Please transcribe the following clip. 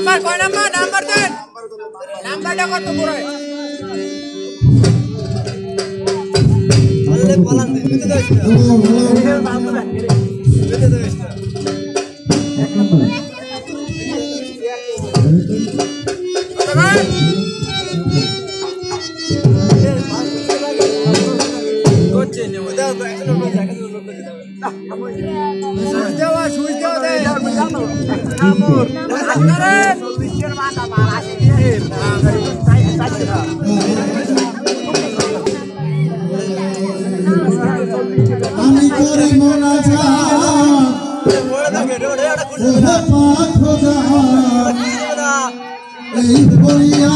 Nampar, kau nampar, nampar kan? Nampar dah kau tunggu rey. Balik balang ni, betul tak? Betul tak? Betul tak? Betul tak? Betul tak? Yeah. আমি করি মনা পাখ এই বলিয়া